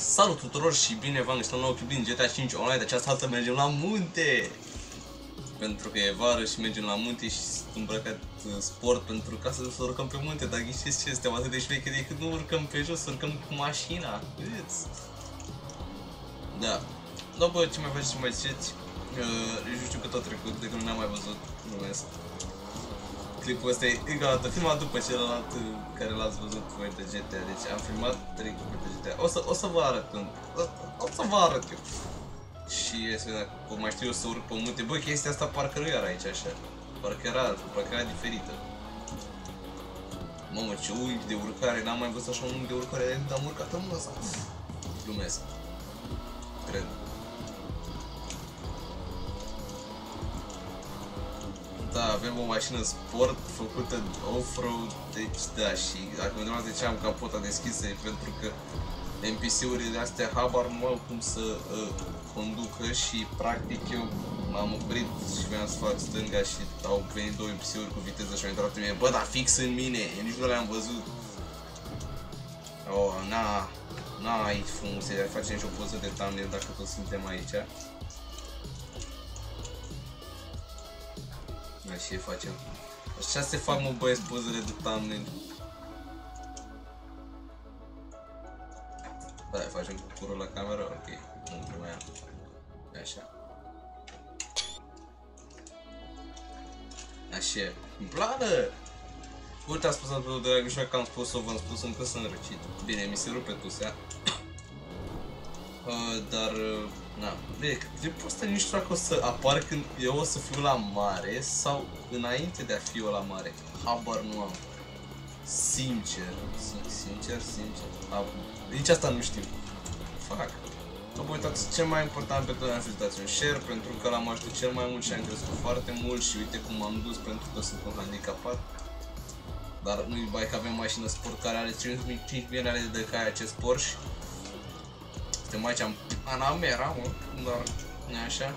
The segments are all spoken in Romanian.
Salut tuturor și bine v-am găsit la un nou clip din GTA 5 Online. De această dată mergem la munte! Pentru că e vară și mergem la munte și sunt îmbrăcat uh, sport pentru ca să, să urcăm pe munte. Dar ghiceți ce, suntem atât de șmeche decât nu urcăm pe jos, urcăm cu mașina. Îți. Da. După ce mai faceți și mai ziceți, uh, eu știu că tot trecut, de când nu ne-am mai văzut, numesc. Clipul ăsta e încă o dată filmat după celălalt uh, care l-ați văzut voi de GTA, deci am filmat trei clipuri de GTA. O să, o să vă arăt când, o, o să vă arăt eu. Și este dacă mai știu eu să urc pe munte, bă, chestia asta parcă nu era aici așa. Parcă era, parcă era diferită. Mamă, ce unghi de urcare, n-am mai văzut așa un unghi de urcare, dar am urcat în mână Glumesc. Cred. Da, avem o mașină sport făcută off-road, deci da, și dacă mă întrebați de ce am capota deschisă, e pentru că NPC-urile astea habar nu au cum să uh, conducă și practic eu m-am oprit și vreau să fac stânga și au venit două NPC-uri cu viteză și au intrat în mine, bă, dar fix în mine, eu nici nu le-am văzut. Oh, na, na, aici frumos, facem și o poză de thumbnail dacă toți suntem aici. Ce facem. Așa se fac mă băieți pozele de thumbnail. Da, facem cu curul la cameră, ok, nu mai am. Așa. Așa, plană! Uite, a spus atât de dragă că am spus-o, v-am spus încă sunt răcit. Bine, mi se rupe tusea. Uh, dar, uh, na, bine, clipul ăsta nici știu dacă o să apar când eu o să fiu la mare sau înainte de a fi eu la mare. Habar nu am. Sincer, sincer, sincer. Nici asta nu știu. Fac. Nu vă uitați, cel mai important pentru noi am fi dați un share, pentru că l-am ajutat cel mai mult și am crescut foarte mult și uite cum am dus pentru că sunt un handicapat. Dar nu-i bai că avem mașină sport care are 5 milioane de cai acest Porsche suntem aici în Panamera, mă, dar nu așa.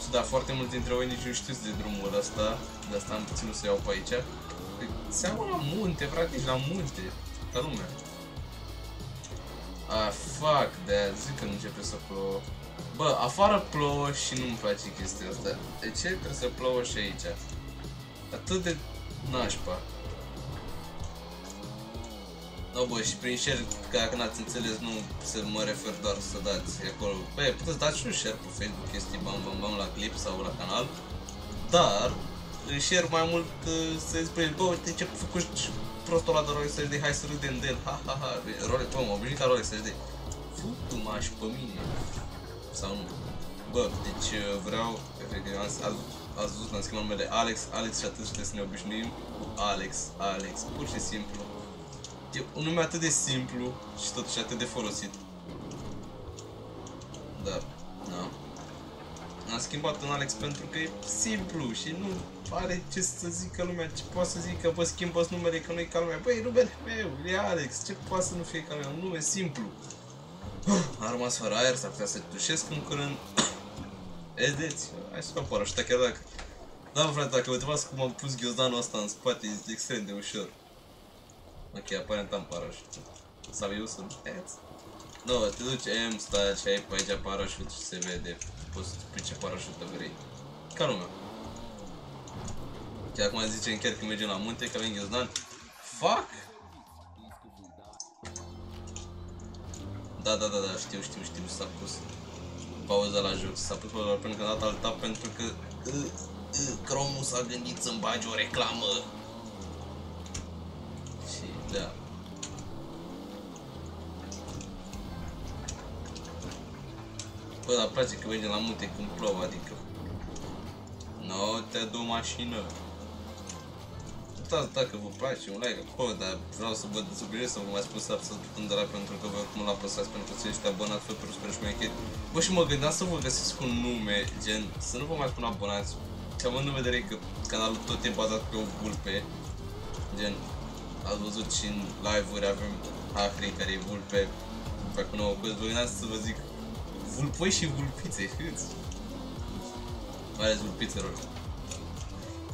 Și da, foarte mulți dintre voi nici nu știți de drumul ăsta, de asta am puțin să iau pe aici. Păi, se iau la munte, practic, la munte, ca lumea. Ah, fuck, de aia zic că nu începe să plouă. Bă, afară plouă și nu-mi place chestia asta. De ce trebuie să plouă și aici? Atât de nașpa. No, bă, și prin share, că dacă n-ați înțeles, nu să mă refer doar să dați acolo. Băi, puteți dați și un share pe Facebook, chestii bam bam bam la clip sau la canal. Dar, share mai mult să spuneți, bă, uite ce făcut prostul ăla de Rolex HD, hai să râdem de el, ha ha ha, Rolex, bă, mă obișnuit ca Rolex HD. Futu-mă și pe mine. Sau nu. Bă, deci vreau, efectiv, ați, ați văzut, am schimbat numele Alex, Alex și atât și trebuie să ne obișnuim Alex, Alex, pur și simplu. E un nume atât de simplu și totuși atât de folosit. Da, da. Am schimbat un Alex pentru că e simplu și nu are ce să zică lumea, ce poate să zică, bă, schimbă numele că nu e ca lumea. Băi, numele meu, e Alex, ce poate să nu fie ca lumea, un nume simplu. A rămas fără aer, s-ar putea să tușesc în curând. Vedeți, hai să fac parașuta chiar dacă... Da, frate, dacă uitați cum am pus ghiozdanul ăsta în spate, e extrem de ușor. Ok, aparent am parașut. Sau eu sunt ads? Nu, no, te duci M, stai și ai pe aici parașut și se vede. Poți pe ce parașută vrei. Ca lumea. Chiar acum zicem chiar că mergem la munte, că avem ghiozdan. Fuck! Da, da, da, da, știu, știu, știu, s-a pus pauza la joc, s-a pus pauza pentru că a dat alta pentru că uh, uh, Chrome s-a gândit să-mi bagi o reclamă da. Bă, dar place că mergem la munte când plouă, adică... No, te adu o mașină. Uitați dacă vă place un like acolo, dar vreau să vă dezobinesc să vă mai spun să apăsați butonul de like pentru că vă cum l apăsați pentru că sunteți abonat pe pentru super șmecheri. Bă, și mă gândeam să vă găsesc un nume, gen, să nu vă mai spun abonați. Că având în vedere că canalul tot e bazat pe o vulpe, gen, ați văzut și în live-uri avem Ahri care e vulpe, pe acum nouă curs, vă să vă zic vulpoi și vulpițe, hâți. Mai ales vulpițelor.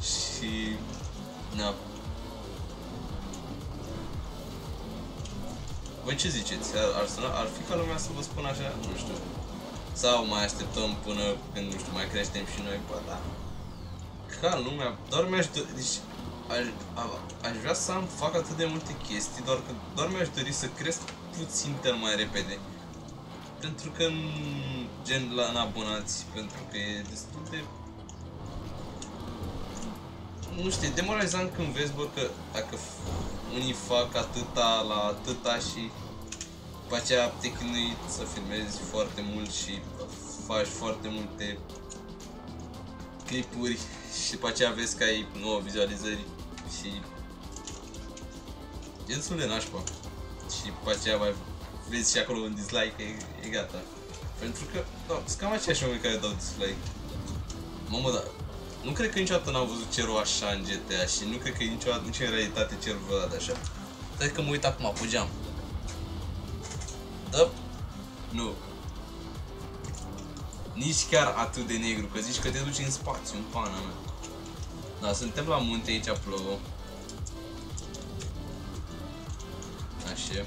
Și... Na. Voi ce ziceți? Ar, ar, suna, ar fi ca lumea să vă spun așa? Nu știu. Sau mai așteptăm până când, nu știu, mai creștem și noi? Bă, da. Ca lumea, doar mi-aș dori, deci, aș, a, aș vrea să am, fac atât de multe chestii, doar că doar mi-aș dori să cresc puțin cel mai repede. Pentru că, n- gen, la în abonați, pentru că e destul de nu știu, e demoralizant când vezi, bă, că dacă f- unii fac atâta la atâta și după aceea te chinui să filmezi foarte mult și faci foarte multe clipuri și după aceea vezi că ai 9 vizualizări și e destul de nașpa. Și după aceea mai vezi și acolo un dislike, e, e gata. Pentru că, da, sunt cam aceiași oameni care dau dislike. Mamă, dar nu cred că niciodată n-am văzut cerul așa în GTA și nu cred că niciodată, nici în realitate cerul vreodată așa. Stai că mă uit acum pe geam. Da? Nu. Nici chiar atât de negru, că zici că te duci în spațiu, în pana mea. Da, suntem la munte aici, plouă. Așa.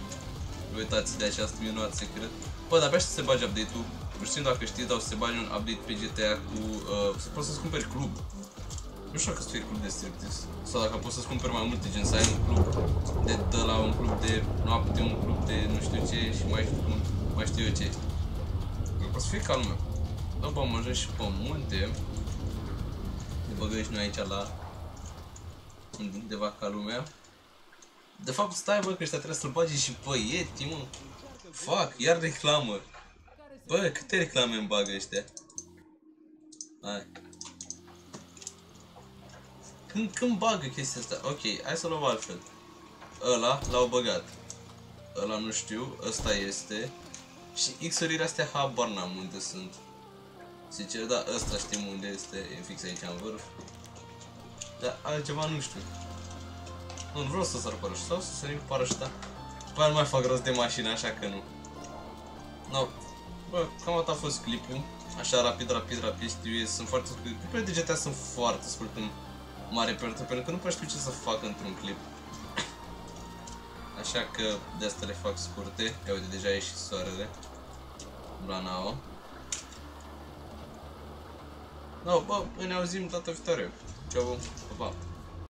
Uitați de această minunat secret. Bă, dar abia să se bage update-ul. Nu știu dacă știți, dar o să se bage un update pe GTA cu... Uh, să poți să-ți cumperi club. Nu știu dacă să fie club de striptease. Sau dacă poți să-ți cumperi mai multe, gen să ai un club de, de la un club de noapte, un club de nu știu ce și mai știu, cum, mai știu eu ce. Poți să fie ca lumea. Da, bă, am ajuns și pe munte. Ne băgăm și noi aici la undeva ca lumea. De fapt, stai bă, că ăștia trebuie să-l bagi și pe Yeti, mă. Fac, iar reclamă. Bă, câte reclame îmi bagă ăștia? Hai. Când, când bagă chestia asta? Ok, hai să luăm altfel. Ăla l-au băgat. Ăla nu știu, ăsta este. Și X-urile astea habar n-am unde sunt. Sincer, da, ăsta știm unde este, e fix aici în vârf. Dar altceva nu știu. Nu, nu vreau să sar parașuta, sau să sărim cu parașuta. După aia nu mai fac rost de mașină, așa că nu. No, bă, cam atât a fost clipul. Așa, rapid, rapid, rapid, știu, eu sunt foarte scurt. Clipurile de GTA sunt foarte scurte în mare parte, pentru că nu prea știu ce să fac într-un clip. Așa că de asta le fac scurte. Ia uite, deja a ieșit soarele. La 9. No, bă, ne auzim data viitoare. Ceau, pa, pa.